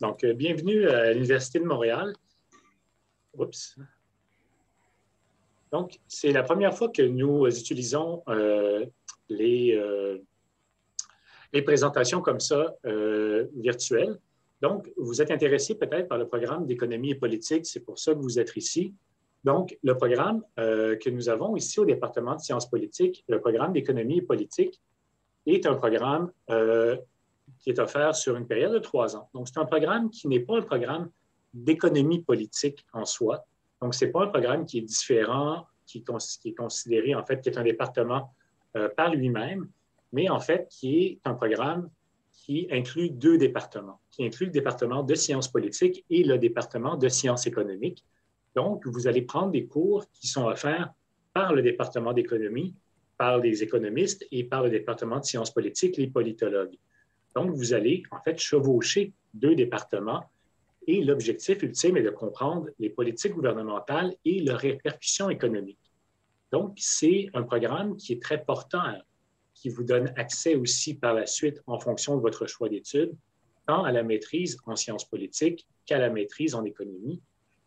Donc, euh, bienvenue à l'Université de Montréal. Oups. Donc, c'est la première fois que nous utilisons euh, les, euh, les présentations comme ça virtuelles. Donc, vous êtes intéressé peut-être par le programme d'économie et politique, c'est pour ça que vous êtes ici. Donc, le programme que nous avons ici au département de sciences politiques, le programme d'économie et politique, est un programme qui est offert sur une période de trois ans. Donc, c'est un programme qui n'est pas un programme d'économie politique en soi. Donc, ce n'est pas un programme qui est différent, qui, est considéré, en fait, qui est un département euh, par lui-même, mais en fait, qui est un programme qui inclut deux départements, qui inclut le département de sciences politiques et le département de sciences économiques. Donc, vous allez prendre des cours qui sont offerts par le département d'économie, par les économistes et par le département de sciences politiques, les politologues. Donc, vous allez en fait chevaucher deux départements et l'objectif ultime est de comprendre les politiques gouvernementales et leurs répercussions économiques. Donc, c'est un programme qui est très porteur, qui vous donne accès aussi par la suite en fonction de votre choix d'études, tant à la maîtrise en sciences politiques qu'à la maîtrise en économie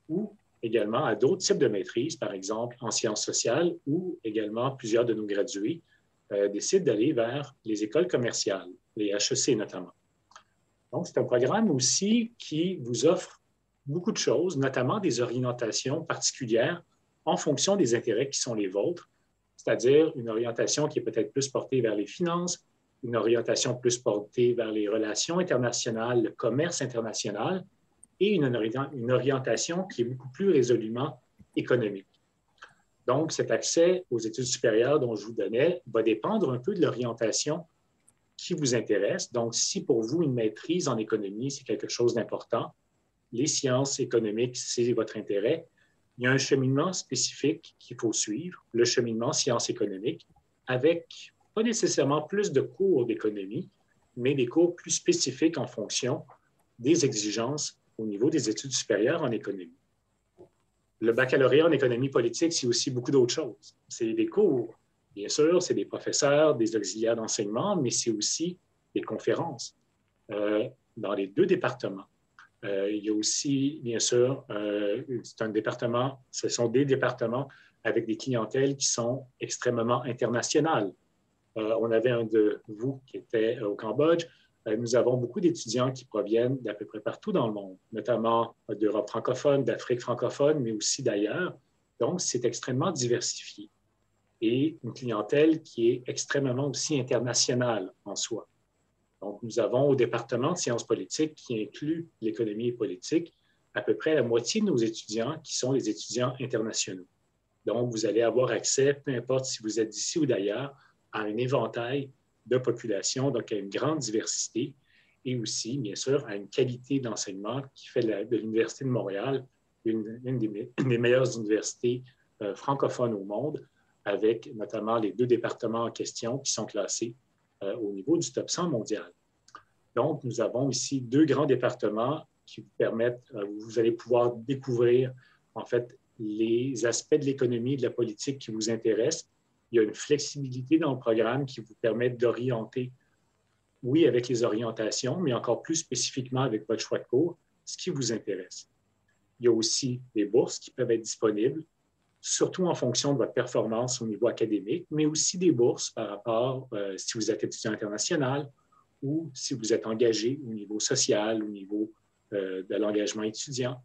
ou également à d'autres types de maîtrise, par exemple en sciences sociales, ou également plusieurs de nos gradués euh, décident d'aller vers les écoles commerciales les HEC notamment. Donc, c'est un programme aussi qui vous offre beaucoup de choses, notamment des orientations particulières en fonction des intérêts qui sont les vôtres, c'est-à-dire une orientation qui est peut-être plus portée vers les finances, une orientation plus portée vers les relations internationales, le commerce international, et une, orientation qui est beaucoup plus résolument économique. Donc, cet accès aux études supérieures dont je vous donnais va dépendre un peu de l'orientation qui vous intéresse. Donc, si pour vous, une maîtrise en économie, c'est quelque chose d'important, les sciences économiques, c'est votre intérêt, il y a un cheminement spécifique qu'il faut suivre, le cheminement sciences économiques, avec pas nécessairement plus de cours d'économie, mais des cours plus spécifiques en fonction des exigences au niveau des études supérieures en économie. Le baccalauréat en économie politique, c'est aussi beaucoup d'autres choses. C'est des cours Bien sûr, c'est des professeurs, des auxiliaires d'enseignement, mais c'est aussi des conférences euh, dans les deux départements. Euh, il y a aussi, bien sûr, euh, c'est un département, ce sont des départements avec des clientèles qui sont extrêmement internationales. on avait un de vous qui était au Cambodge. nous avons beaucoup d'étudiants qui proviennent d'à peu près partout dans le monde, notamment d'Europe francophone, d'Afrique francophone, mais aussi d'ailleurs. Donc, c'est extrêmement diversifié et une clientèle qui est extrêmement aussi internationale en soi. Donc, nous avons au département de sciences politiques, qui inclut l'économie et politique, à peu près la moitié de nos étudiants qui sont des étudiants internationaux. Donc, vous allez avoir accès, peu importe si vous êtes d'ici ou d'ailleurs, à un éventail de population, donc à une grande diversité et aussi, bien sûr, à une qualité d'enseignement qui fait de l'Université de Montréal une, des, meilleures universités euh, francophones au monde, avec notamment les deux départements en question qui sont classés euh, au niveau du top 100 mondial. Donc, nous avons ici deux grands départements qui vous permettent, euh, vous allez pouvoir découvrir en fait les aspects de l'économie et de la politique qui vous intéressent. Il y a une flexibilité dans le programme qui vous permet d'orienter, oui, avec les orientations, mais encore plus spécifiquement avec votre choix de cours, ce qui vous intéresse. Il y a aussi des bourses qui peuvent être disponibles surtout en fonction de votre performance au niveau académique, mais aussi des bourses par rapport euh, si vous êtes étudiant international ou si vous êtes engagé au niveau social, au niveau euh, de l'engagement étudiant.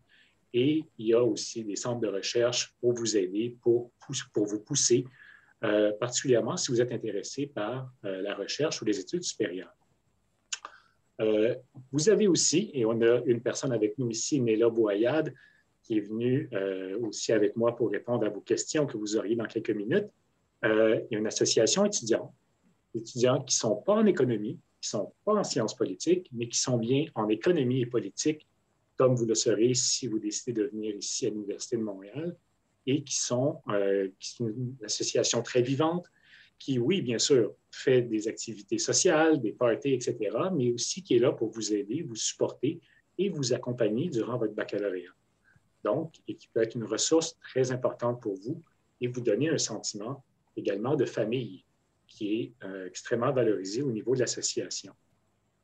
Et il y a aussi des centres de recherche pour vous aider, pour, vous pousser, euh, particulièrement si vous êtes intéressé par la recherche ou les études supérieures. vous avez aussi, et on a une personne avec nous ici, Néla Boyade, qui est venu euh, aussi avec moi pour répondre à vos questions que vous auriez dans quelques minutes. Euh, il y a une association étudiante, étudiants qui ne sont pas en économie, qui ne sont pas en sciences politiques, mais qui sont bien en économie et politique, comme vous le serez si vous décidez de venir ici à l'Université de Montréal, et qui sont euh, qui une association très vivante, qui, oui, bien sûr, fait des activités sociales, des parties, etc., mais aussi qui est là pour vous aider, vous supporter et vous accompagner durant votre baccalauréat donc, et qui peut être une ressource très importante pour vous et vous donner un sentiment également de famille qui est euh, extrêmement valorisé au niveau de l'association.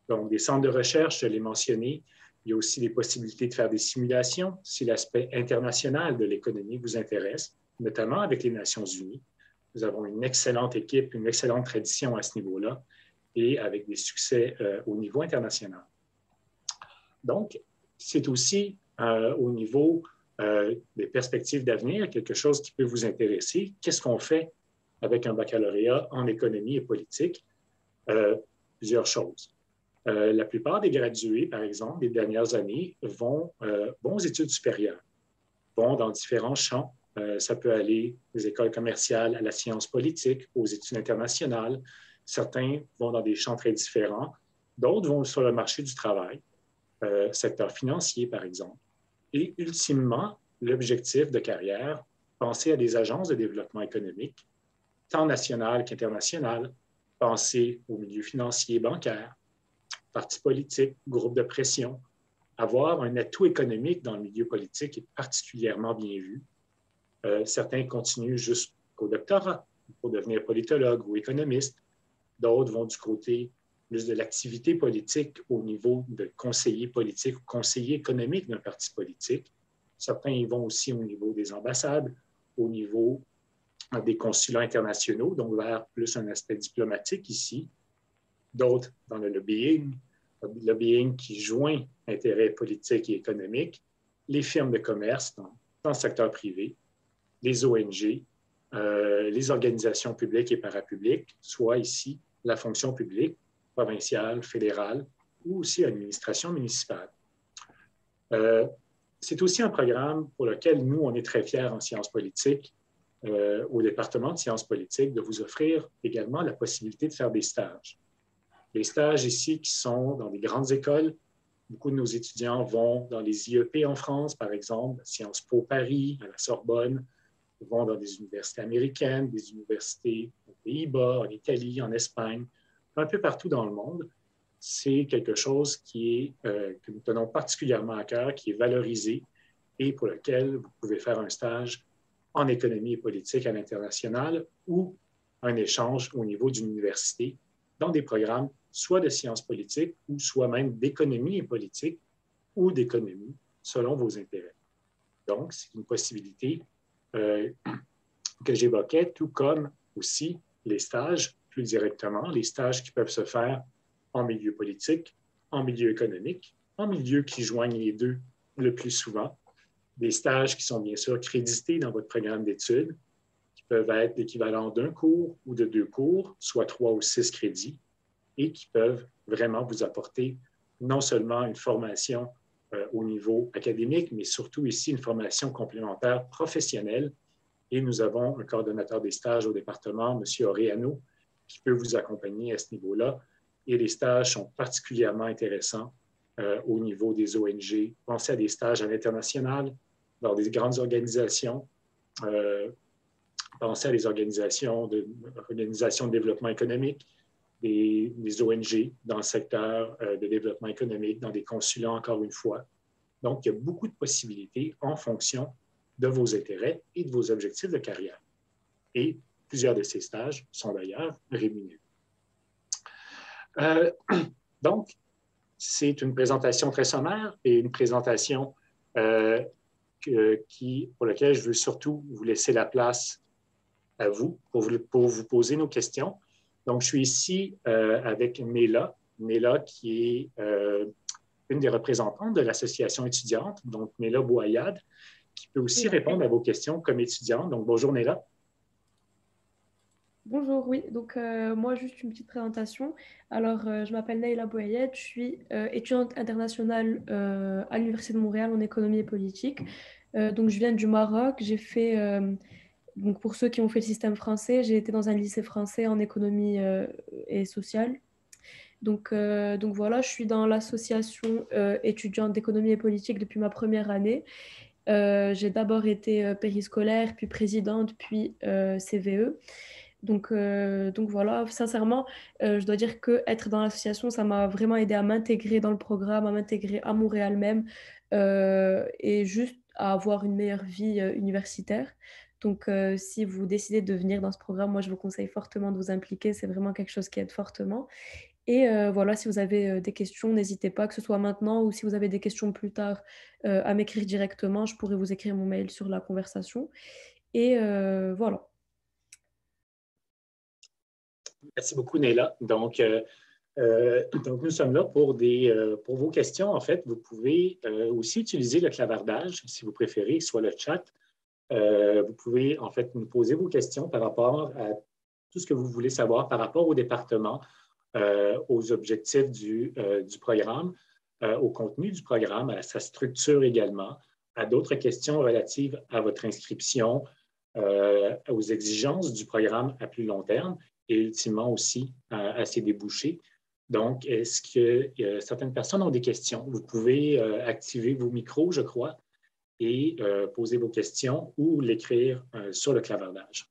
Donc, des centres de recherche, je l'ai mentionné, Il y a aussi des possibilités de faire des simulations si l'aspect international de l'économie vous intéresse, notamment avec les Nations unies. Nous avons une excellente équipe, une excellente tradition à ce niveau-là et avec des succès euh, au niveau international. Donc, c'est aussi euh, au niveau euh, des perspectives d'avenir quelque chose qui peut vous intéresser. Qu'est-ce qu'on fait avec un baccalauréat en économie et politique? plusieurs choses. la plupart des gradués, par exemple, des dernières années, vont, vont aux études supérieures, vont dans différents champs. ça peut aller des écoles commerciales à la science politique, aux études internationales, Certains vont dans des champs très différents. D'autres vont sur le marché du travail, euh, secteur financier, par exemple. Et ultimement, l'objectif de carrière, penser à des agences de développement économique, tant nationales qu'internationales, penser au milieu financier, bancaire, partis politiques, groupes de pression. Avoir un atout économique dans le milieu politique est particulièrement bien vu. Euh, certains continuent jusqu'au doctorat pour devenir politologue ou économiste. D'autres vont du côté plus de l'activité politique au niveau de conseiller politique ou conseiller économique d'un parti politique. Certains y vont aussi au niveau des ambassades, au niveau des consulats internationaux, donc vers plus un aspect diplomatique ici. D'autres dans le lobbying, le lobbying qui joint intérêts politiques et économiques, les firmes de commerce dans, le secteur privé, les ONG, euh, les organisations publiques et parapubliques, soit ici la fonction publique, provinciale, fédérale ou aussi l'administration municipale. Euh, c'est aussi un programme pour lequel nous, on est très fiers en sciences politiques, euh, au département de sciences politiques, de vous offrir également la possibilité de faire des stages. Les stages ici qui sont dans des grandes écoles, beaucoup de nos étudiants vont dans les IEP en France, par exemple, Sciences Po Paris, à la Sorbonne, vont dans des universités américaines, des universités aux Pays-Bas, en Italie, en Espagne, un peu partout dans le monde. C'est quelque chose qui euh, que nous tenons particulièrement à cœur, qui est valorisé et pour lequel vous pouvez faire un stage en économie et politique à l'international ou un échange au niveau d'une université dans des programmes soit de sciences politiques ou soit même d'économie et politique ou d'économie selon vos intérêts. Donc, c'est une possibilité euh, que j'évoquais, tout comme aussi les stages plus directement, les stages qui peuvent se faire en milieu politique, en milieu économique, en milieu qui joignent les deux le plus souvent. Des stages qui sont bien sûr crédités dans votre programme d'études, qui peuvent être l'équivalent d'un cours ou de deux cours, soit trois ou six crédits, et qui peuvent vraiment vous apporter non seulement une formation euh, au niveau académique, mais surtout ici une formation complémentaire professionnelle. Et nous avons un coordonnateur des stages au département, M. Oreano, qui peut vous accompagner à ce niveau-là. Et les stages sont particulièrement intéressants euh, au niveau des ONG. Pensez à des stages à l'international, dans des grandes organisations. Euh, pensez à des organisations de, de développement économique des, ONG dans le secteur euh, de développement économique, dans des consulats, encore une fois. Donc, il y a beaucoup de possibilités en fonction de vos intérêts et de vos objectifs de carrière. Et plusieurs de ces stages sont d'ailleurs rémunérés. Euh, donc, c'est une présentation très sommaire et une présentation euh, qui, pour laquelle je veux surtout vous laisser la place à vous pour vous, pour vous poser nos questions. Donc, je suis ici euh, avec Mela, Mela qui est une des représentantes de l'association étudiante, donc Mela Boyade, qui peut aussi répondre à vos questions comme étudiante. Donc, bonjour Mela. Bonjour, oui. Donc, euh, moi, juste une petite présentation. Alors, je m'appelle Neila Boyed, je suis étudiante internationale à l'Université de Montréal en économie et politique. donc, je viens du Maroc. J'ai fait donc pour ceux qui ont fait le système français, j'ai été dans un lycée français en économie euh, et sociale. Donc, euh, donc voilà, je suis dans l'association euh, étudiante d'économie et politique depuis ma première année. j'ai d'abord été périscolaire, puis présidente, puis CVE. Donc, donc voilà, sincèrement, je dois dire que être dans l'association, ça m'a vraiment aidé à m'intégrer dans le programme, à m'intégrer à Montréal même, et juste à avoir une meilleure vie universitaire. Donc, euh, si vous décidez de venir dans ce programme, moi, je vous conseille fortement de vous impliquer. C'est vraiment quelque chose qui aide fortement. Et voilà, si vous avez des questions, n'hésitez pas, que ce soit maintenant ou si vous avez des questions plus tard, à m'écrire directement. Je pourrais vous écrire mon mail sur la conversation. Et voilà. Merci beaucoup, Néla. Donc, euh, donc, nous sommes là pour, des, euh, pour vos questions. En fait, vous pouvez euh, aussi utiliser le clavardage, si vous préférez, soit le chat. vous pouvez, en fait, nous poser vos questions par rapport à tout ce que vous voulez savoir par rapport au département, aux objectifs du, du programme, au contenu du programme, à sa structure également, à d'autres questions relatives à votre inscription, aux exigences du programme à plus long terme et ultimement aussi à ses débouchés. Donc, est-ce que certaines personnes ont des questions? Vous pouvez euh, activer vos micros, je crois, et euh, poser vos questions ou l'écrire euh, sur le clavardage.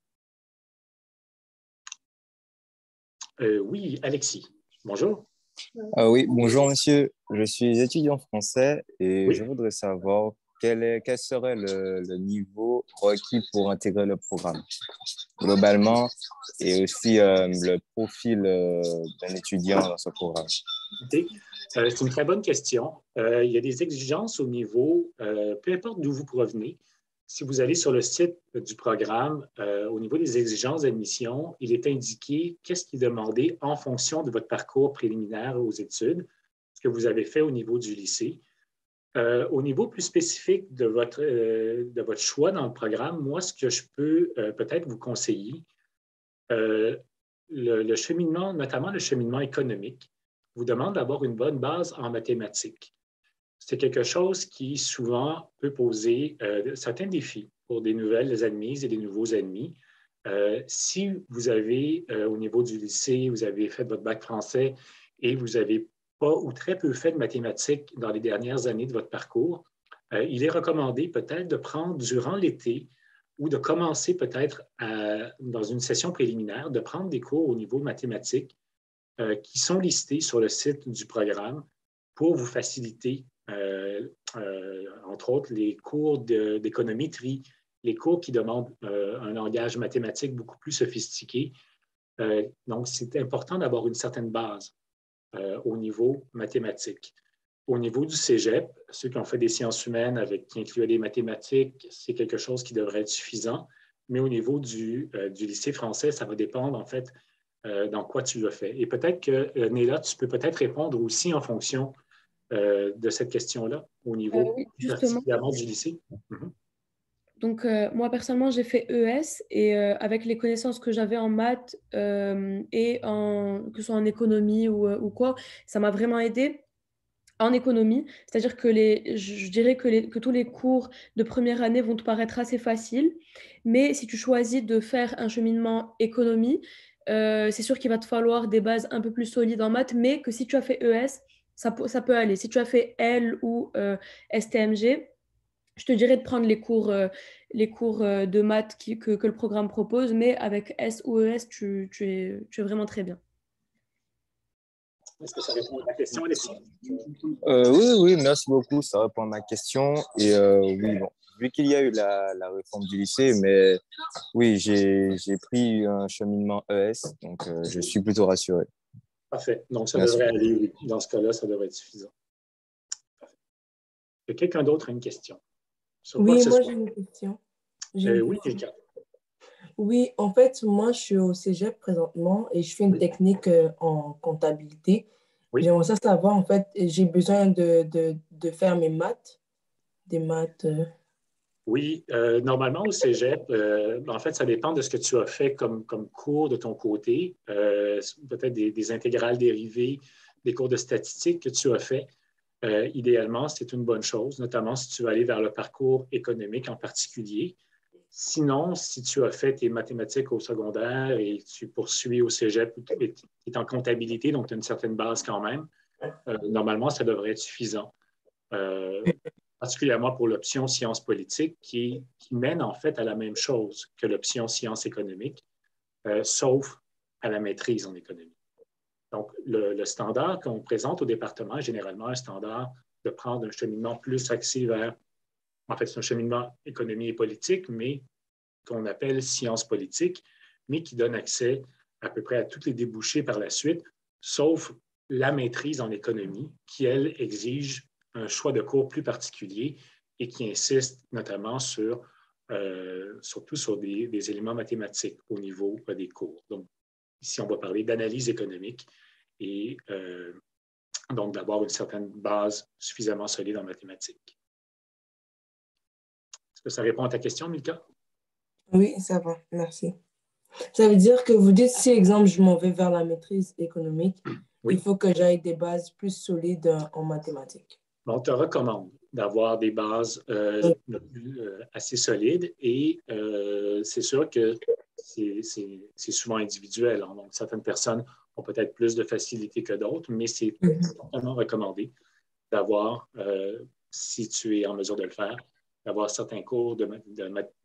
oui, Alexis, bonjour. Oui, bonjour monsieur. Je suis étudiant français et je voudrais savoir quel, serait le, niveau requis pour intégrer le programme? Globalement et aussi euh, le profil euh, d'un étudiant dans ce programme? Euh, c'est une très bonne question. il y a des exigences au niveau, peu importe d'où vous provenez. Si vous allez sur le site du programme, au niveau des exigences d'admission, il est indiqué qu'est-ce qui est demandé en fonction de votre parcours préliminaire aux études, ce que vous avez fait au niveau du lycée. Euh, au niveau plus spécifique de votre, euh, de votre choix dans le programme, moi, ce que je peux euh, peut-être vous conseiller, le, cheminement, notamment le cheminement économique, vous demande d'avoir une bonne base en mathématiques. C'est quelque chose qui souvent peut poser certains défis pour des nouvelles admises et des nouveaux admis. si vous avez, au niveau du lycée, vous avez fait votre bac français et vous avez pas ou très peu fait de mathématiques dans les dernières années de votre parcours, euh, il est recommandé peut-être de prendre durant l'été ou de commencer peut-être dans une session préliminaire, de prendre des cours au niveau mathématique euh, qui sont listés sur le site du programme pour vous faciliter, euh, entre autres, les cours d'économétrie, les cours qui demandent un langage mathématique beaucoup plus sophistiqué. donc, c'est important d'avoir une certaine base. Euh, au niveau mathématique. Au niveau du cégep, ceux qui ont fait des sciences humaines avec qui incluaient des mathématiques, c'est quelque chose qui devrait être suffisant. Mais au niveau du, euh, du lycée français, ça va dépendre en fait euh, dans quoi tu le fais. Et peut-être que, Néla, tu peux peut-être répondre aussi en fonction de cette question-là, au niveau oui, du lycée. Mhm. Donc, euh, moi, personnellement, j'ai fait ES et euh, avec les connaissances que j'avais en maths euh, et que ce soit en économie ou, quoi, ça m'a vraiment aidé en économie. C'est-à-dire que les, je, dirais que tous les cours de première année vont te paraître assez faciles, mais si tu choisis de faire un cheminement économie, c'est sûr qu'il va te falloir des bases un peu plus solides en maths, mais que si tu as fait ES, ça, ça peut aller. Si tu as fait L ou STMG, je te dirais de prendre les cours, euh, les cours euh, de maths que, le programme propose, mais avec S ou ES, tu, es, tu es vraiment très bien. Est-ce que ça répond à ta question? Euh, oui, oui, merci beaucoup. Ça répond à ma question. Et oui, bon, vu qu'il y a eu la, la, réforme du lycée, mais oui, j'ai j'ai un cheminement ES, donc je suis plutôt rassuré. Parfait. Donc, ça devrait aller, Dans ce cas-là, ça devrait être suffisant. Quelqu'un d'autre a une question? Oui, moi j'ai une question. Euh, oui, Oui, en fait, moi je suis au cégep présentement et je fais une technique euh, en comptabilité. Oui. J'aimerais savoir, en fait, j'ai besoin de, de, de, faire mes maths, des maths. Euh. Oui, normalement au cégep, en fait, ça dépend de ce que tu as fait comme, comme cours de ton côté, peut-être des, des, intégrales dérivées, des cours de statistique que tu as fait. Euh, idéalement, c'est une bonne chose, notamment si tu veux aller vers le parcours économique en particulier. Sinon, si tu as fait tes mathématiques au secondaire et tu poursuis au cégep, tu es en comptabilité, donc tu as une certaine base quand même, euh, normalement, ça devrait être suffisant. Euh, particulièrement pour l'option sciences politiques, qui, qui, mène en fait à la même chose que l'option sciences économiques, sauf à la maîtrise en économie. Donc, le, standard qu'on présente au département est généralement un standard de prendre un cheminement plus axé vers, en fait, c'est un cheminement économie et politique, mais qu'on appelle sciences politiques, mais qui donne accès à peu près à tous les débouchés par la suite, sauf la maîtrise en économie, qui, elle, exige un choix de cours plus particulier et qui insiste notamment sur, euh, surtout sur des, éléments mathématiques au niveau des cours. Donc, ici, on va parler d'analyse économique et euh, donc d'avoir une certaine base suffisamment solide en mathématiques. Est-ce que ça répond à ta question, Milka? Oui, ça va, merci. Ça veut dire que vous dites, si exemple, je m'en vais vers la maîtrise économique, il faut que j'aille des bases plus solides en mathématiques. On te recommande d'avoir des bases euh, euh, assez solides et euh, c'est sûr que c'est souvent individuel. Hein. Donc, certaines personnes ont peut-être plus de facilité que d'autres, mais c'est vraiment mhm. recommandé d'avoir, si tu es en mesure de le faire, d'avoir certains cours de,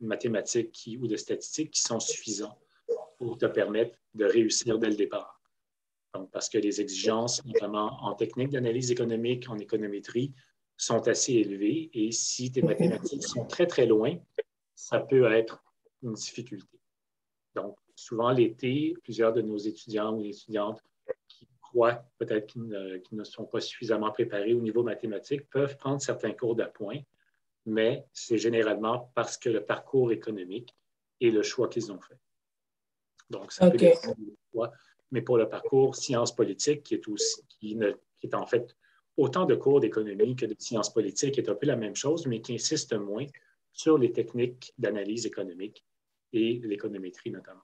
mathématiques qui, ou de statistiques qui sont suffisants pour te permettre de réussir dès le départ. Donc, parce que les exigences, notamment en technique d'analyse économique, en économétrie, sont assez élevées et si tes mathématiques sont très, très loin, ça peut être une difficulté. Donc, souvent l'été, plusieurs de nos étudiants ou étudiantes qui croient peut-être qu'ils ne, sont pas suffisamment préparés au niveau mathématique peuvent prendre certains cours d'appoint, mais c'est généralement parce que le parcours économique est le choix qu'ils ont fait. Donc, ça peut être choix. Mais pour le parcours sciences politiques, qui est, aussi, qui, qui est en fait autant de cours d'économie que de sciences politiques, est un peu la même chose, mais qui insiste moins sur les techniques d'analyse économique et l'économétrie notamment.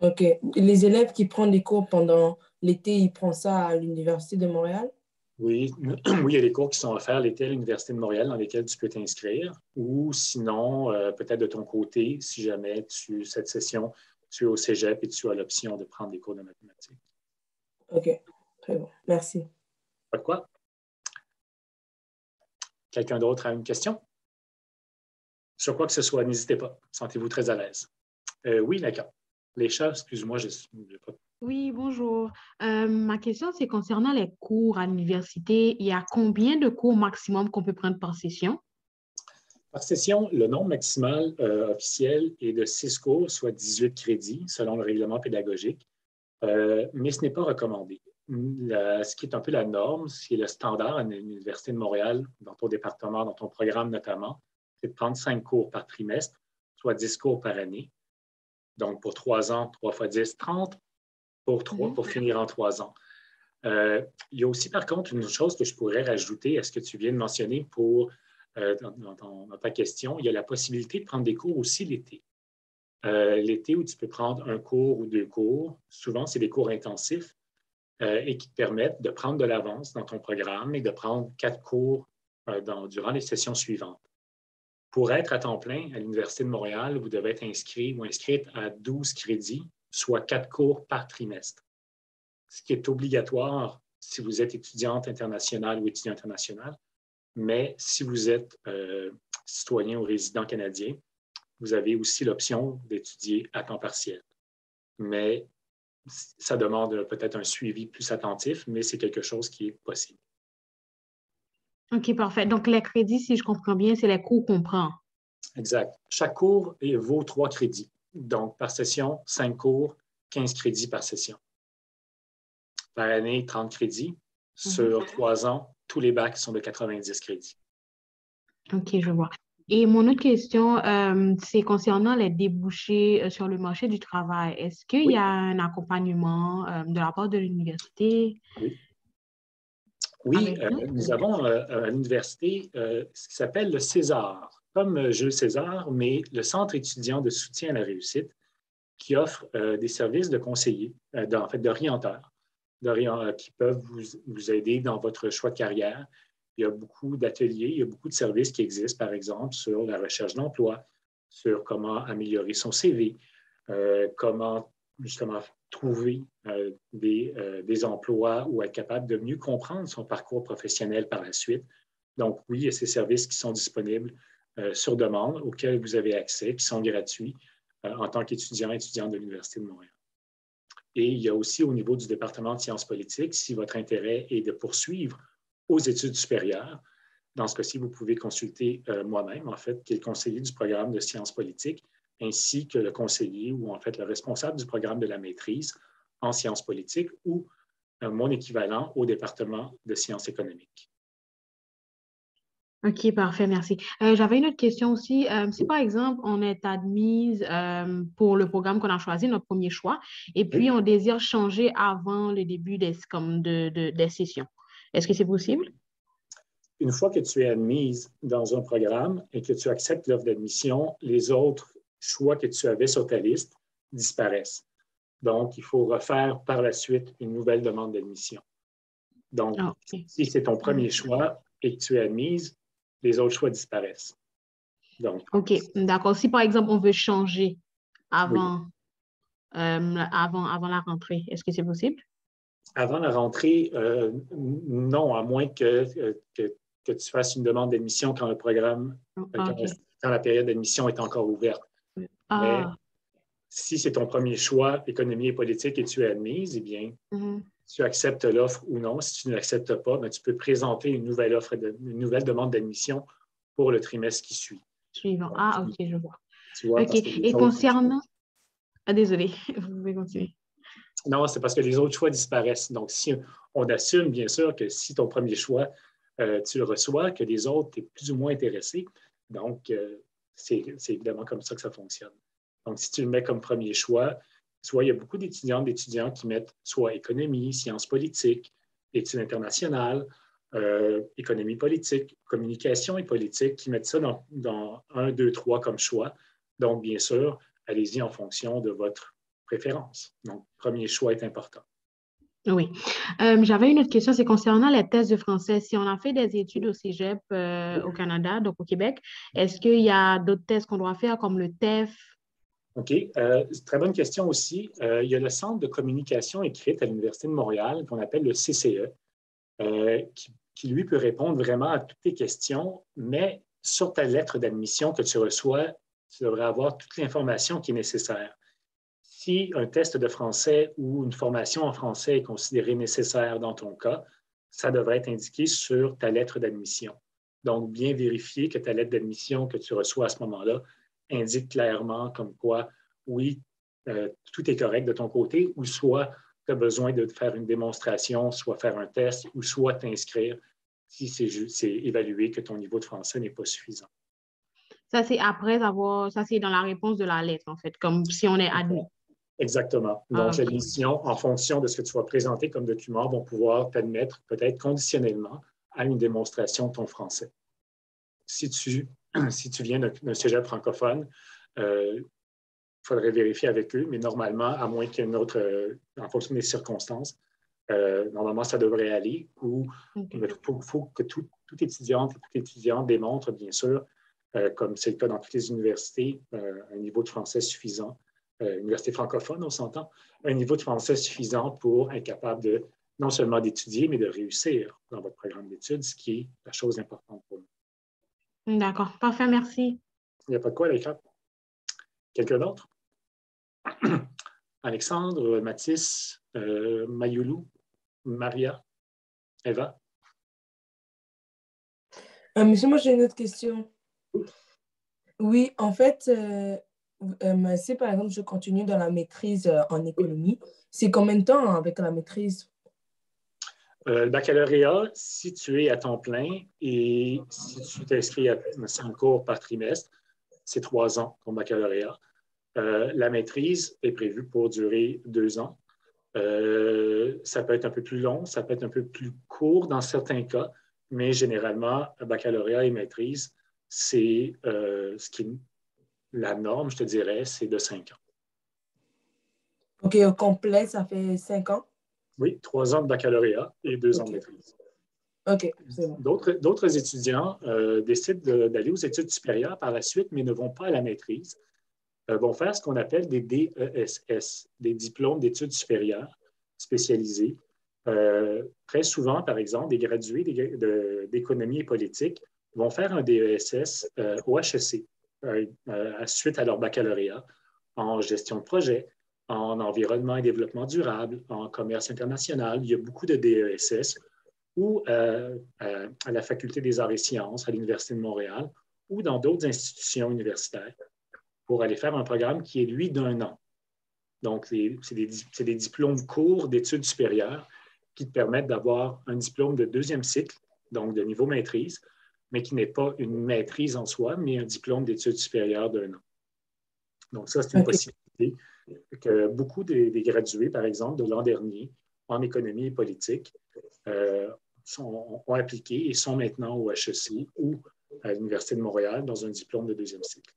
OK. Les élèves qui prennent des cours pendant l'été, ils prennent ça à l'Université de Montréal? Oui, oui, il y a des cours qui sont offerts l'été à l'Université de Montréal dans lesquels tu peux t'inscrire. Ou sinon, euh, peut-être de ton côté, si jamais tu, cette session, tu es au cégep et tu as l'option de prendre des cours de mathématiques. OK, très bon. Merci. Pas de quoi? Quelqu'un d'autre a une question? Sur quoi que ce soit, n'hésitez pas. Sentez-vous très à l'aise. Euh, oui, d'accord. Les chats, excuse-moi, je n'ai pas oui, bonjour. Euh, ma question, c'est concernant les cours à l'université. Il y a combien de cours maximum qu'on peut prendre par session? Par session, le nombre maximal euh, officiel est de 6 cours, soit 18 crédits, selon le règlement pédagogique, euh, mais ce n'est pas recommandé. ce qui est un peu la norme, c'est le standard à l'Université de Montréal, dans ton département, dans ton programme notamment, c'est de prendre 5 cours par trimestre, soit 10 cours par année. Donc, pour 3 ans, 3 fois 10, 30 pour, trois, pour finir en trois ans. Euh, il y a aussi, par contre, une chose que je pourrais rajouter à ce que tu viens de mentionner pour, euh, dans, ta question. Il y a la possibilité de prendre des cours aussi l'été. Euh, l'été où tu peux prendre un cours ou deux cours, souvent, c'est des cours intensifs et qui te permettent de prendre de l'avance dans ton programme et de prendre quatre cours dans, durant les sessions suivantes. Pour être à temps plein à l'Université de Montréal, vous devez être inscrit ou inscrite à 12 crédits soit quatre cours par trimestre, ce qui est obligatoire si vous êtes étudiante internationale ou étudiant international. Mais si vous êtes euh, citoyen ou résident canadien, vous avez aussi l'option d'étudier à temps partiel. Mais ça demande peut-être un suivi plus attentif, mais c'est quelque chose qui est possible. OK, parfait. Donc, les crédits, si je comprends bien, c'est les cours qu'on prend. Exact. Chaque cours vaut trois crédits. Donc, par session, 5 cours, 15 crédits par session. Par année, 30 crédits. Mhm. Sur trois ans, tous les bacs sont de 90 crédits. OK, je vois. Et mon autre question, euh, c'est concernant les débouchés euh, sur le marché du travail. Est-ce qu'il y a un accompagnement euh, de la part de l'université? Oui. Oui, nous avons à l'université ce qui s'appelle le César comme Jules César, mais le Centre étudiant de soutien à la réussite, qui offre euh, des services de conseillers, euh, en fait d'orienteurs, euh, qui peuvent vous, vous, aider dans votre choix de carrière. Il y a beaucoup d'ateliers, il y a beaucoup de services qui existent, par exemple, sur la recherche d'emploi, sur comment améliorer son CV, comment justement trouver des, des, emplois ou être capable de mieux comprendre son parcours professionnel par la suite. Donc, oui, il y a ces services qui sont disponibles euh, sur demande auxquels vous avez accès, qui sont gratuits euh, en tant qu'étudiant étudiant de l'Université de Montréal. Et il y a aussi au niveau du département de sciences politiques, si votre intérêt est de poursuivre aux études supérieures, dans ce cas-ci, vous pouvez consulter euh, moi-même, en fait, qui est le conseiller du programme de sciences politiques, ainsi que le conseiller ou en fait le responsable du programme de la maîtrise en sciences politiques ou mon équivalent au département de sciences économiques. OK, parfait, merci. Euh, j'avais une autre question aussi. Euh, si par exemple, on est admise euh, pour le programme qu'on a choisi, notre premier choix, et puis on désire changer avant le début des, comme de, des sessions, est-ce que c'est possible? Une fois que tu es admise dans un programme et que tu acceptes l'offre d'admission, les autres choix que tu avais sur ta liste disparaissent. Donc, il faut refaire par la suite une nouvelle demande d'admission. Donc, ah, si c'est ton premier choix et que tu es admise, les autres choix disparaissent. Donc, OK, d'accord. Si par exemple, on veut changer avant, euh, avant, avant la rentrée, est-ce que c'est possible? Avant la rentrée, euh, non, à moins que, que, tu fasses une demande d'admission quand le programme, oh, quand, la période d'admission est encore ouverte. Ah. Mais si c'est ton premier choix, économie et politique, et tu es admise, eh bien, mm-hmm tu acceptes l'offre ou non. Si tu ne l'acceptes pas, ben, tu peux présenter une nouvelle offre, une nouvelle demande d'admission pour le trimestre qui suit. Suivant. ah, OK, je vois. OK. Et concernant. Ah, désolé, vous pouvez continuer. Non, c'est parce que les autres choix disparaissent. Donc, si on assume, bien sûr, que si ton premier choix, euh, tu le reçois, que les autres, tu es plus ou moins intéressé. Donc, euh, c'est évidemment comme ça que ça fonctionne. Donc, si tu le mets comme premier choix, soit il y a beaucoup d'étudiantes d'étudiants qui mettent soit économie, sciences politiques, études internationales, euh, économie politique, communication et politique, qui mettent ça dans, dans 1, 2, 3 comme choix. Donc, bien sûr, allez-y en fonction de votre préférence. Donc, premier choix est important. Oui. Euh, j'avais une autre question, c'est concernant les tests de français. Si on a fait des études au Cégep euh, au Canada, donc au Québec, est-ce qu'il y a d'autres tests qu'on doit faire comme le TEF, OK. Euh, très bonne question aussi. Euh, il y a le Centre de communication écrite à l'Université de Montréal qu'on appelle le CCE, euh, qui, lui peut répondre vraiment à toutes tes questions, mais sur ta lettre d'admission que tu reçois, tu devrais avoir toute l'information qui est nécessaire. Si un test de français ou une formation en français est considéré nécessaire dans ton cas, ça devrait être indiqué sur ta lettre d'admission. Donc, bien vérifier que ta lettre d'admission que tu reçois à ce moment-là indique clairement comme quoi, oui, euh, tout est correct de ton côté, ou soit tu as besoin de faire une démonstration, soit faire un test, ou soit t'inscrire si c'est évalué que ton niveau de français n'est pas suffisant. Ça, c'est après avoir, ça, c'est dans la réponse de la lettre, en fait, comme si on est admis. Exactement. Donc, ah, l'admission, en fonction de ce que tu vas présenter comme document, vont pouvoir t'admettre peut-être conditionnellement à une démonstration de ton français. Si tu si tu viens d'un cégep francophone, il euh, faudrait vérifier avec eux, mais normalement, à moins qu'il y ait une autre, euh, en fonction des circonstances, euh, normalement, ça devrait aller. Ou il faut, que tout, étudiant, tout étudiant démontre, bien sûr, comme c'est le cas dans toutes les universités, un niveau de français suffisant. université francophone, on s'entend, un niveau de français suffisant pour être capable de non seulement d'étudier, mais de réussir dans votre programme d'études, ce qui est la chose importante pour nous. D'accord, parfait, merci. Il n'y a pas de quoi, Alexandre. Quelqu'un d'autre? Alexandre, Mathis, euh, Mayoulou, Maria, Eva? Euh, monsieur, moi j'ai une autre question. Oui, en fait, euh, euh, si par exemple je continue dans la maîtrise en économie, c'est combien de temps avec la maîtrise? Le baccalauréat, si tu es à temps plein et si tu t'inscris à cinq cours par trimestre, c'est trois ans ton baccalauréat. Euh, la maîtrise est prévue pour durer deux ans. Euh, ça peut être un peu plus long, ça peut être un peu plus court dans certains cas, mais généralement, baccalauréat et maîtrise, c'est ce qui la norme, je te dirais, c'est de cinq ans. OK, au complet, ça fait cinq ans? Oui, trois ans de baccalauréat et deux ans de maîtrise. OK. D'autres étudiants euh, décident d'aller aux études supérieures par la suite, mais ne vont pas à la maîtrise, euh, vont faire ce qu'on appelle des DESS, des diplômes d'études supérieures spécialisés. Euh, très souvent, par exemple, des gradués d'économie et politique vont faire un DESS au HEC suite à leur baccalauréat en gestion de projet, en environnement et développement durable, en commerce international. Il y a beaucoup de DESS ou euh, euh, à la Faculté des arts et sciences à l'Université de Montréal ou dans d'autres institutions universitaires pour aller faire un programme qui est, lui, d'un an. Donc, c'est des, des, diplômes courts d'études supérieures qui te permettent d'avoir un diplôme de deuxième cycle, donc de niveau maîtrise, mais qui n'est pas une maîtrise en soi, mais un diplôme d'études supérieures d'un an. Donc ça, c'est une possibilité que beaucoup des, gradués, par exemple, de l'an dernier en économie et politique euh, sont, ont appliqué et sont maintenant au HEC ou à l'Université de Montréal dans un diplôme de deuxième cycle.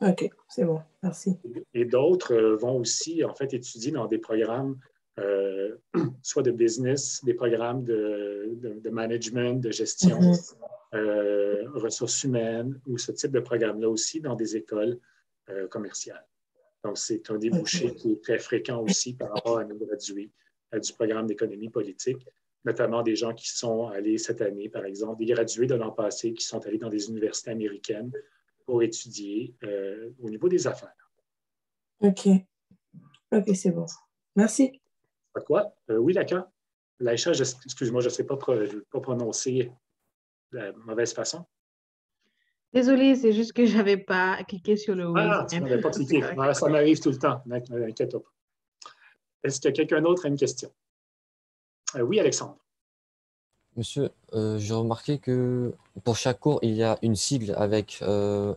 OK, c'est bon, merci. Et d'autres euh, vont aussi, en fait, étudier dans des programmes euh, soit de business, des programmes de, de, management, de gestion, mm-hmm. euh, ressources humaines ou ce type de programme-là aussi dans des écoles commerciales. Donc, c'est un débouché qui est très fréquent aussi par rapport à nos gradués du programme d'économie politique, notamment des gens qui sont allés cette année, par exemple, des gradués de l'an passé qui sont allés dans des universités américaines pour étudier euh, au niveau des affaires. OK. OK, c'est bon. Merci. Pas quoi? Euh, oui, d'accord. Laïcha, excuse-moi, je ne sais pas, pas prononcer de la mauvaise façon. Désolée, c'est juste que je n'avais pas cliqué sur le Ah, tu n'avais pas cliqué. ça m'arrive tout le temps. N'inquiète pas. Est-ce que quelqu'un d'autre a une question? Euh, oui, Alexandre. Monsieur, euh, j'ai remarqué que pour chaque cours, il y a une sigle avec euh,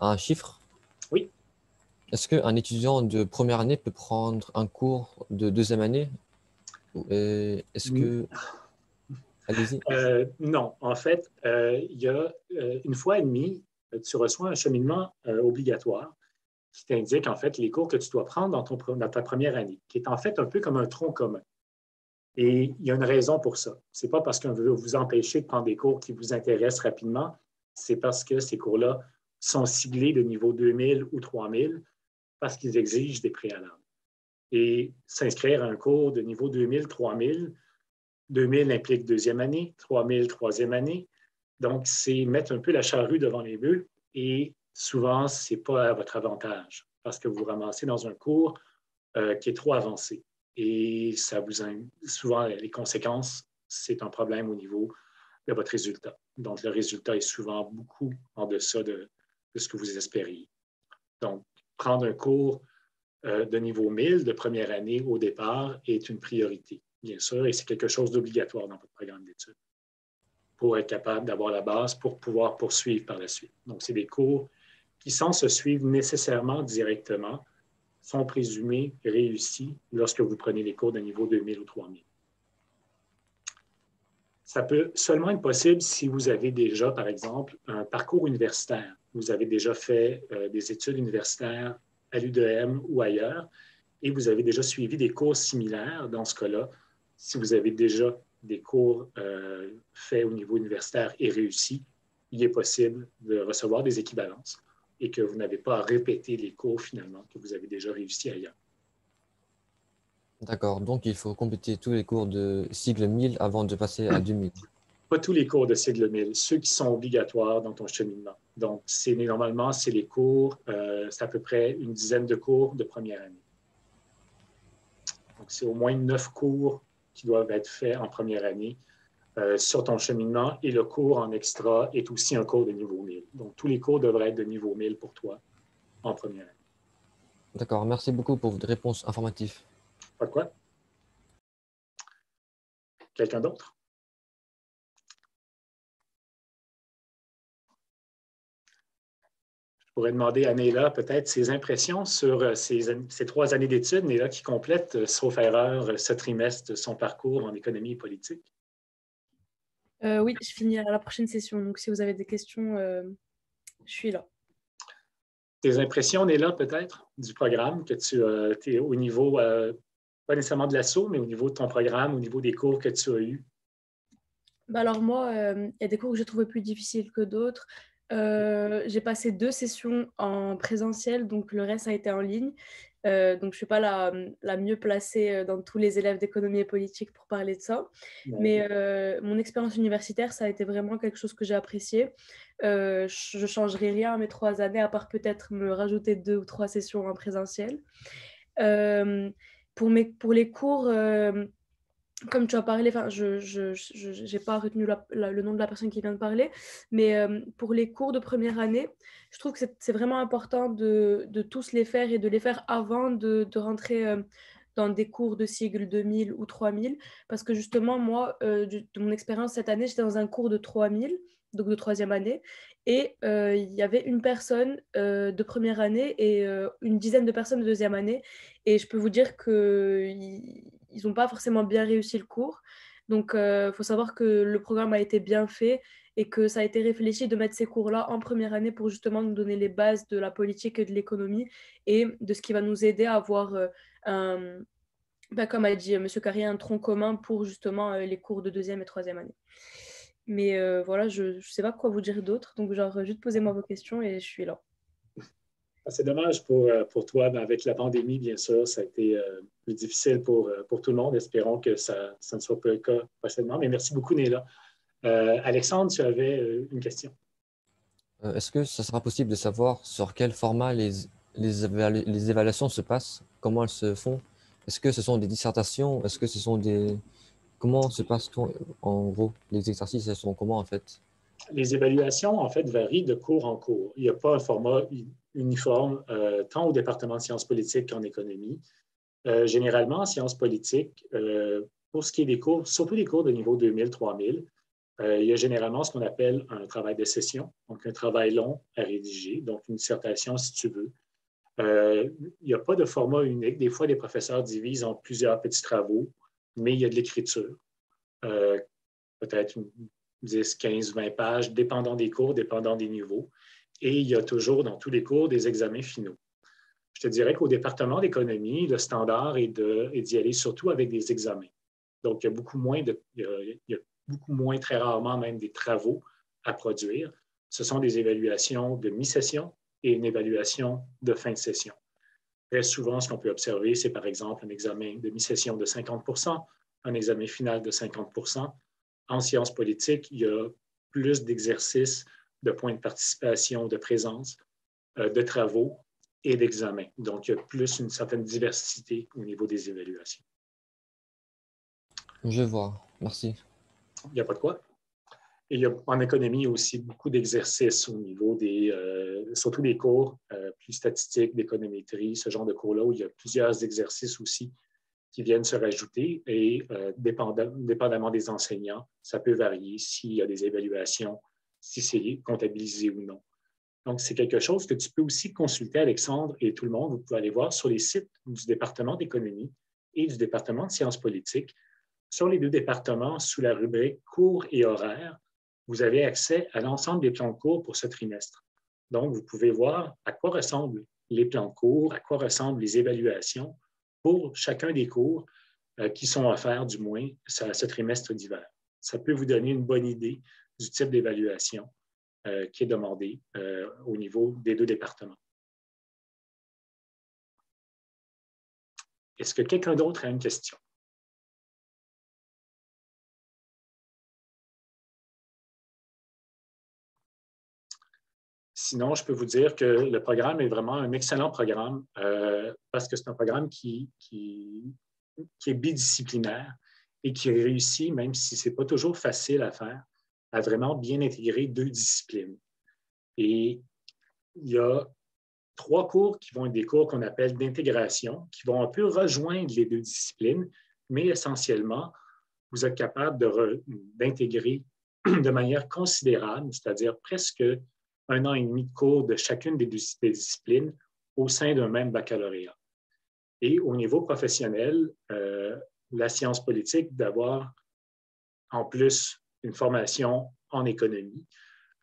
un chiffre. Oui. Est-ce qu'un étudiant de première année peut prendre un cours de deuxième année? Est-ce que... Euh, non, en fait, il y a une fois et demie, tu reçois un cheminement obligatoire qui t'indique en fait les cours que tu dois prendre dans, dans ta première année, qui est en fait un peu comme un tronc commun. Et il y a une raison pour ça. Ce n'est pas parce qu'on veut vous empêcher de prendre des cours qui vous intéressent rapidement, c'est parce que ces cours-là sont ciblés de niveau 2000 ou 3000 parce qu'ils exigent des préalables. Et s'inscrire à un cours de niveau 2000, 3000, 2000 implique deuxième année, 3000, troisième année. Donc, c'est mettre un peu la charrue devant les bœufs et souvent, ce n'est pas à votre avantage parce que vous ramassez dans un cours euh, qui est trop avancé et ça vous souvent les conséquences, c'est un problème au niveau de votre résultat. Donc, le résultat est souvent beaucoup en deçà de, ce que vous espériez. Donc, prendre un cours euh, de niveau 1000 de première année au départ est une priorité, bien sûr, et c'est quelque chose d'obligatoire dans votre programme d'études pour être capable d'avoir la base pour pouvoir poursuivre par la suite. Donc, c'est des cours qui, sans se suivre nécessairement directement, sont présumés réussis lorsque vous prenez les cours de niveau 2000 ou 3000. Ça peut seulement être possible si vous avez déjà, par exemple, un parcours universitaire. Vous avez déjà fait euh, des études universitaires à l'UDM ou ailleurs et vous avez déjà suivi des cours similaires. Dans ce cas-là, si vous avez déjà des cours euh, faits au niveau universitaire et réussis, il est possible de recevoir des équivalences et que vous n'avez pas à répéter les cours finalement que vous avez déjà réussi ailleurs. D'accord, donc il faut compléter tous les cours de sigle 1000 avant de passer à 2000. Pas tous les cours de sigle 1000, ceux qui sont obligatoires dans ton cheminement. Donc, c'est normalement, c'est les cours, euh, c'est à peu près une dizaine de cours de première année. Donc, c'est au moins neuf cours qui doivent être faits en première année euh, sur ton cheminement et le cours en extra est aussi un cours de niveau 1000. Donc, tous les cours devraient être de niveau 1000 pour toi en première année. D'accord. Merci beaucoup pour votre réponse informative. Pas de quoi? Quelqu'un d'autre? Je pourrais demander à Néla peut-être ses impressions sur euh, ces, ces trois années d'études, Néla qui complète, euh, sauf erreur, ce trimestre, son parcours en économie et politique? Euh, oui, je finis à la prochaine session. Donc, si vous avez des questions, euh, je suis là. Tes impressions, là peut-être, du programme, que tu euh, es au niveau, pas nécessairement de l'assaut, mais au niveau de ton programme, au niveau des cours que tu as eus? Bah alors moi, il y a des cours que j'ai trouvé plus difficiles que d'autres. J'ai passé deux sessions en présentiel, donc le reste a été en ligne. Euh, donc, je ne suis pas la, la, mieux placée euh, dans tous les élèves d'économie et politique pour parler de ça. Mais euh, mon expérience universitaire, ça a été vraiment quelque chose que j'ai apprécié. je ne changerai rien à mes trois années, à part peut-être me rajouter deux ou trois sessions en présentiel. pour, mes, pour les cours comme tu as parlé, je n'ai pas retenu le nom de la personne qui vient de parler, mais euh, pour les cours de première année, je trouve que c'est vraiment important de, tous les faire et de les faire avant de, rentrer euh, dans des cours de sigle 2000 ou 3000, parce que justement, moi, de mon expérience cette année, j'étais dans un cours de 3000, donc de troisième année, et il y avait une personne de première année et une dizaine de personnes de deuxième année, et je peux vous dire qu'ils n'ont pas forcément bien réussi le cours. Donc, il faut savoir que le programme a été bien fait et que ça a été réfléchi de mettre ces cours-là en première année pour justement nous donner les bases de la politique et de l'économie et de ce qui va nous aider à avoir euh, ben, comme a dit M. Carrier, un tronc commun pour justement euh, les cours de deuxième et troisième année. Mais euh, voilà, je ne sais pas quoi vous dire d'autre. Donc, genre, juste posez-moi vos questions et je suis là. Ah, c'est dommage pour, pour toi, mais avec la pandémie, bien sûr, ça a été plus difficile pour, pour tout le monde. Espérons que ça, ça ne soit pas le cas prochainement. Mais merci beaucoup, Néla. Euh, Alexandre, tu avais euh, une question. Euh, est-ce que ça sera possible de savoir sur quel format les, les, évaluations se passent, comment elles se font? Est-ce que ce sont des dissertations? Est-ce que ce sont des... Comment se passe en gros Les exercices, elles sont comment en fait? Les évaluations, en fait, varient de cours en cours. Il n'y a pas un format uniforme, tant au département de sciences politiques qu'en économie. généralement, en sciences politiques, pour ce qui est des cours, surtout les cours de niveau 2000-3000, euh, il y a généralement ce qu'on appelle un travail de session, donc un travail long à rédiger, donc une dissertation si tu veux. Euh, il n'y a pas de format unique. Des fois, les professeurs divisent en plusieurs petits travaux, mais il y a de l'écriture. Euh, peut-être 10, 15, 20 pages, dépendant des cours, dépendant des niveaux. Et il y a toujours dans tous les cours des examens finaux. Je te dirais qu'au département d'économie, le standard est d'y aller surtout avec des examens. Donc, il y a beaucoup moins de, beaucoup moins, très rarement même, des travaux à produire. Ce sont des évaluations de mi-session et une évaluation de fin de session. Très souvent, ce qu'on peut observer, c'est par exemple un examen de mi-session de 50% un examen final de 50 En sciences politiques, il y a plus d'exercices, de points de participation, de présence, euh, de travaux et d'examens. Donc, il y a plus une certaine diversité au niveau des évaluations. Je vois. Merci il n'y a pas de quoi. Et il y a en économie aussi beaucoup d'exercices au niveau des, euh, surtout des cours euh, plus statistiques, d'économétrie, ce genre de cours-là, où il y a plusieurs exercices aussi qui viennent se rajouter et euh, dépendamment des enseignants, ça peut varier s'il y a des évaluations, si c'est comptabilisé ou non. Donc, c'est quelque chose que tu peux aussi consulter, Alexandre, et tout le monde. Vous pouvez aller voir sur les sites du département d'économie et du département de sciences politiques sur les deux départements, sous la rubrique cours et horaires, vous avez accès à l'ensemble des plans de cours pour ce trimestre. Donc, vous pouvez voir à quoi ressemblent les plans de cours, à quoi ressemblent les évaluations pour chacun des cours euh, qui sont offerts, du moins, à ce trimestre d'hiver. Ça peut vous donner une bonne idée du type d'évaluation euh, qui est demandé euh, au niveau des deux départements. Est-ce que quelqu'un d'autre a une question? Sinon, je peux vous dire que le programme est vraiment un excellent programme euh, parce que c'est un programme qui, qui, est bidisciplinaire et qui réussit, même si ce n'est pas toujours facile à faire, à vraiment bien intégrer deux disciplines. Et il y a trois cours qui vont être des cours qu'on appelle d'intégration, qui vont un peu rejoindre les deux disciplines, mais essentiellement, vous êtes capable d'intégrer de manière considérable, c'est-à-dire presque un an et demi de cours de chacune des, disciplines au sein d'un même baccalauréat. Et au niveau professionnel, euh, la science politique, d'avoir en plus une formation en économie,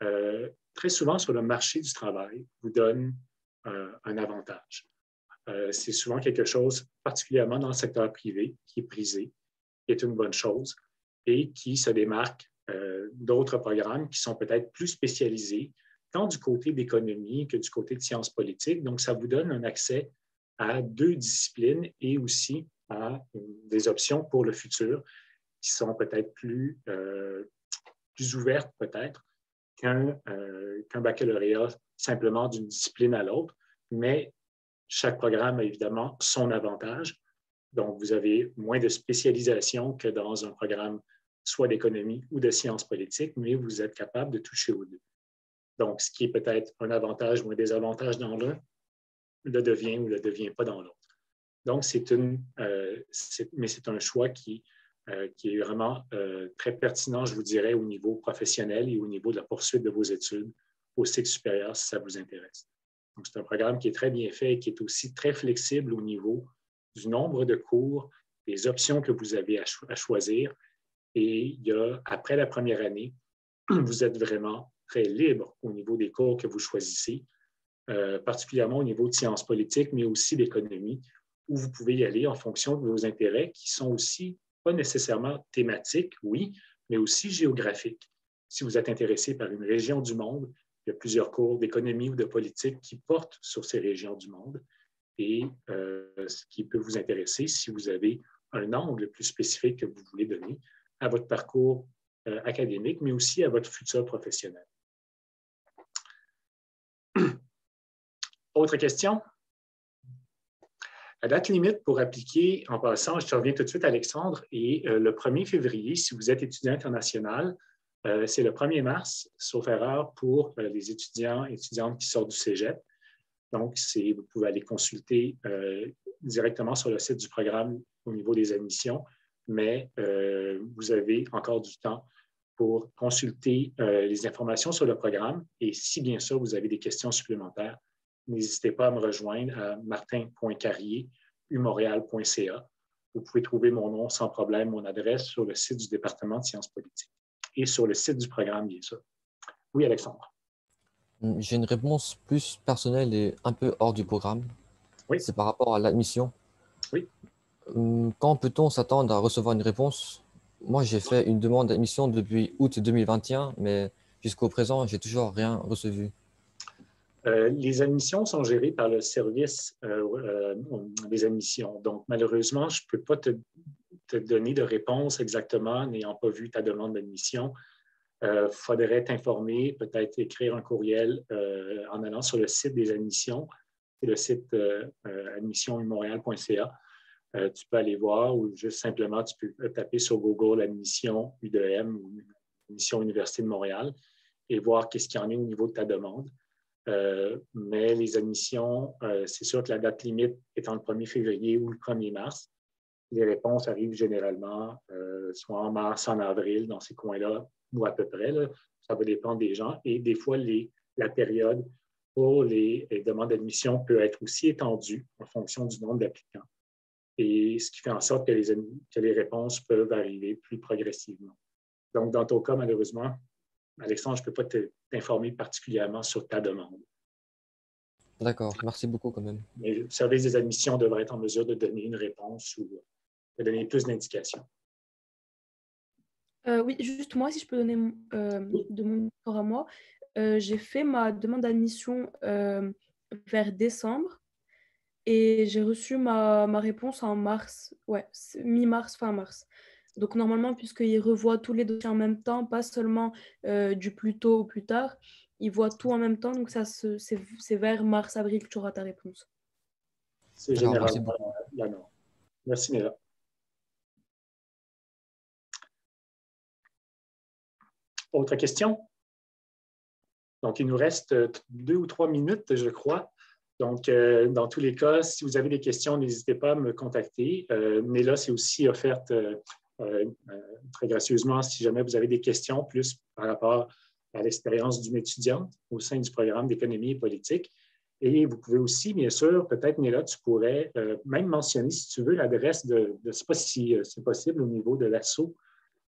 euh, très souvent sur le marché du travail, vous donne euh, un avantage. c'est souvent quelque chose, particulièrement dans le secteur privé, qui est prisé, qui est une bonne chose et qui se démarque d'autres programmes qui sont peut-être plus spécialisés, tant du côté d'économie que du côté de sciences politiques. Donc, ça vous donne un accès à deux disciplines et aussi à des options pour le futur qui sont peut-être plus, euh, plus ouvertes, peut-être, euh, qu'un baccalauréat simplement d'une discipline à l'autre. Mais chaque programme a évidemment son avantage. Donc, vous avez moins de spécialisation que dans un programme soit d'économie ou de sciences politiques, mais vous êtes capable de toucher aux deux. Donc, ce qui est peut-être un avantage ou un désavantage dans l'un, le devient ou ne le devient pas dans l'autre. Donc, c'est une, mais c'est un choix qui, qui est vraiment très pertinent, je vous dirais, au niveau professionnel et au niveau de la poursuite de vos études au cycle supérieur, si ça vous intéresse. Donc, c'est un programme qui est très bien fait et qui est aussi très flexible au niveau du nombre de cours, des options que vous avez à, choisir. Et après la première année, vous êtes vraiment très libre au niveau des cours que vous choisissez, euh, particulièrement au niveau de sciences politiques, mais aussi d'économie, où vous pouvez y aller en fonction de vos intérêts qui sont aussi pas nécessairement thématiques, oui, mais aussi géographiques. Si vous êtes intéressé par une région du monde, il y a plusieurs cours d'économie ou de politique qui portent sur ces régions du monde. Et euh, ce qui peut vous intéresser si vous avez un angle plus spécifique que vous voulez donner à votre parcours euh, académique, mais aussi à votre futur professionnel. Autre question? La date limite pour appliquer, en passant, je te reviens tout de suite, Alexandre, et euh, le 1er février, si vous êtes étudiant international, euh, c'est le 1er mars, sauf erreur, pour les étudiants et étudiantes qui sortent du cégep. Donc, vous pouvez aller consulter directement sur le site du programme au niveau des admissions, mais euh, vous avez encore du temps pour consulter euh, les informations sur le programme. Et si bien sûr, vous avez des questions supplémentaires, n'hésitez pas à me rejoindre à martin.carrier.umontréal.ca. Vous pouvez trouver mon nom sans problème, mon adresse sur le site du département de sciences politiques et sur le site du programme, bien sûr. Oui, Alexandre. J'ai une réponse plus personnelle et un peu hors du programme. Oui. C'est par rapport à l'admission. Oui. Hum, quand peut-on s'attendre à recevoir une réponse? Moi, j'ai fait une demande d'admission depuis août 2021, mais jusqu'au présent, j'ai toujours rien reçu. Euh, les admissions sont gérées par le service euh, euh, des admissions. Donc, malheureusement, je ne peux pas te, donner de réponse exactement n'ayant pas vu ta demande d'admission. Il faudrait t'informer, peut-être écrire un courriel en allant sur le site des admissions. Le site admissionmontréal.ca. Euh, tu peux aller voir ou juste simplement tu peux taper sur Google admission UDM ou admission Université de Montréal et voir qu'est-ce qu'il y en a au niveau de ta demande. Euh, mais les admissions, euh, c'est sûr que la date limite étant le 1er février ou le 1er mars. Les réponses arrivent généralement soit en mars, en avril, dans ces coins-là, ou à peu près. Ça va dépendre des gens. Et des fois, la période pour les demandes d'admission peut être aussi étendue en fonction du nombre d'applicants et ce qui fait en sorte que les, réponses peuvent arriver plus progressivement. Donc, dans ton cas, malheureusement, Alexandre, je ne peux pas t'informer particulièrement sur ta demande. D'accord, merci beaucoup quand même. Mais le service des admissions devrait être en mesure de donner une réponse ou de donner plus d'indications. Euh, oui, juste moi, si je peux donner euh, de mon corps à moi, euh, j'ai fait ma demande d'admission vers décembre et j'ai reçu ma, ma, réponse en mars, ouais, mi-mars, fin mars. Donc normalement, puisqu'ils revoient tous les dossiers en même temps, pas seulement euh, du plus tôt au plus tard, ils voient tout en même temps. Donc ça c'est vers mars-avril que tu auras ta réponse. C'est généralement la norme. Merci Néla. Autre question? Donc, il nous reste deux ou trois minutes, je crois. Donc, euh, dans tous les cas, si vous avez des questions, n'hésitez pas à me contacter. Euh, Néla s'est aussi offerte euh, euh, très gracieusement si jamais vous avez des questions plus par rapport à l'expérience d'une étudiante au sein du programme d'économie et politique. Et vous pouvez aussi, bien sûr, peut-être, Néla, tu pourrais même mentionner, si tu veux, l'adresse de, je ne sais pas si c'est possible au niveau de l'assaut.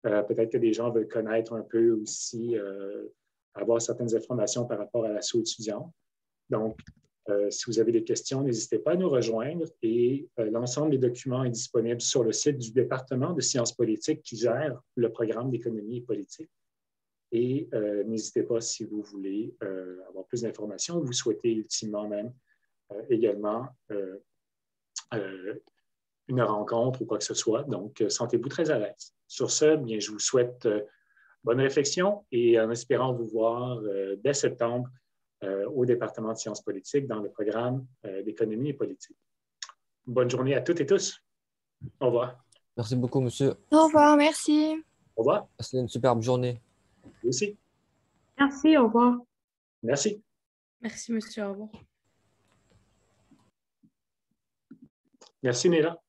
peut-être que des gens veulent connaître un peu aussi, avoir certaines informations par rapport à l'assaut étudiant. Donc, euh, si vous avez des questions, n'hésitez pas à nous rejoindre et euh, l'ensemble des documents est disponible sur le site du département de sciences politiques qui gère le programme d'économie et politique. Et euh, n'hésitez pas si vous voulez avoir plus d'informations ou vous souhaitez ultimement même également une rencontre ou quoi que ce soit. Donc, sentez-vous très à l'aise. Sur ce, bien, je vous souhaite bonne réflexion et en espérant vous voir dès septembre au département de sciences politiques dans le programme euh, d'économie et politique. Bonne journée à toutes et tous. Au revoir. Merci beaucoup, monsieur. Au revoir, merci. Au revoir. C'est une superbe journée. Vous aussi. Merci, au revoir. Merci. Merci, monsieur. Au revoir. Merci, Néla.